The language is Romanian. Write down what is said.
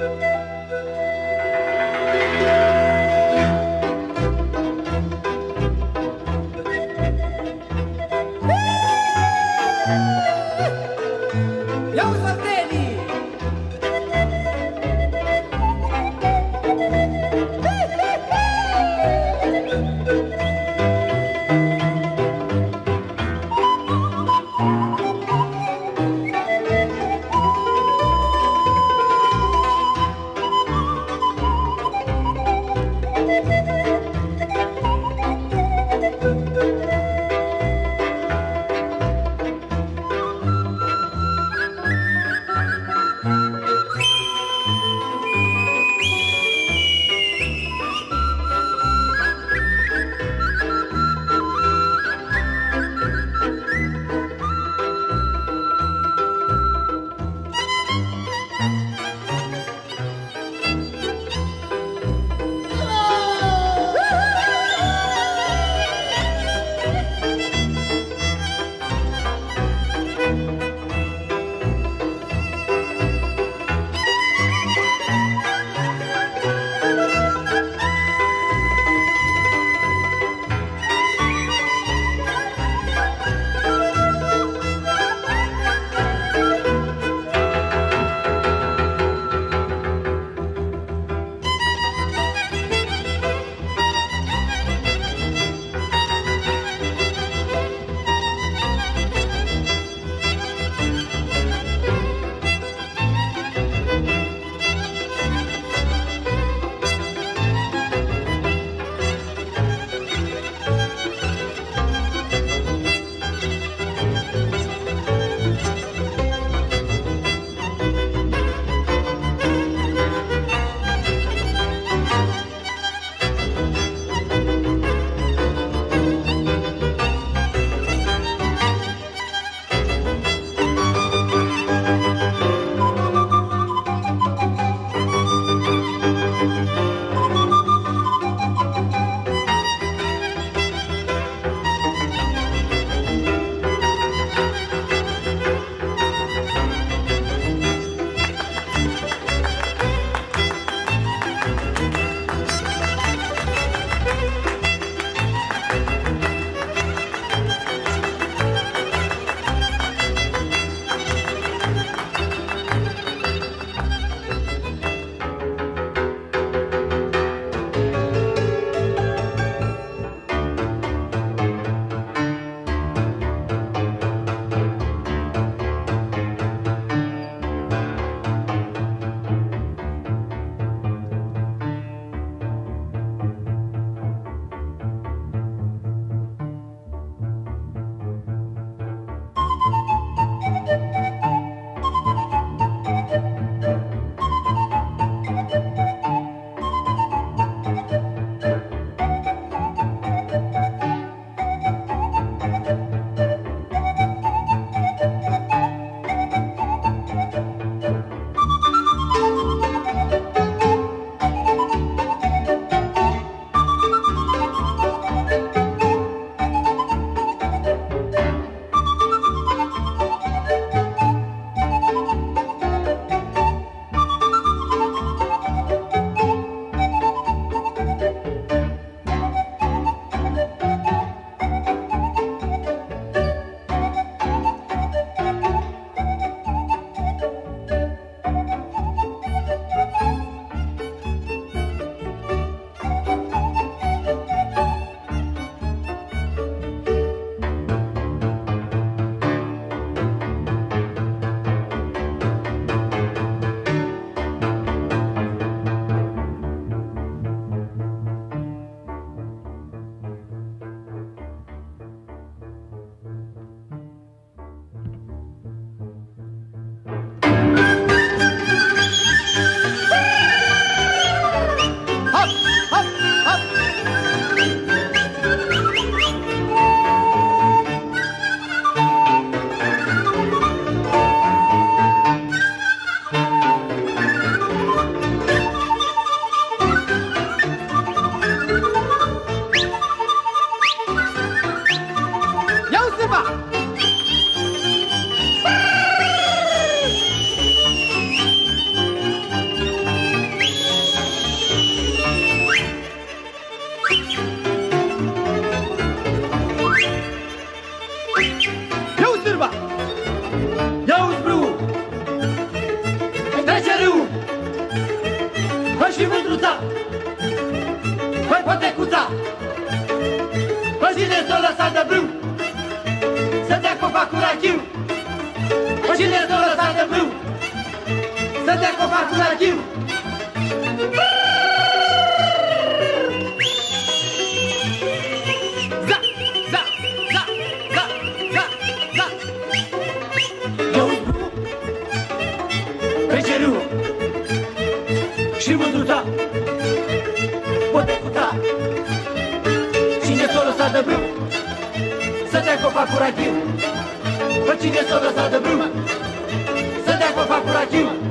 Thank you. Brasileiro, só lançada, Bruno. Să dea cofa cu rachiu. Pe cine s-o lăsat de brâu? Să dea cofa cu rachiu. Za, za, za, za, za, za. Eu zbru Pe cerul Și mândruța. Poate puta Cine s-o lăsat de brâu Să dea cofa cu rachiu Pe cine s-o lăsat de brâu Să dea cofa cu rachiu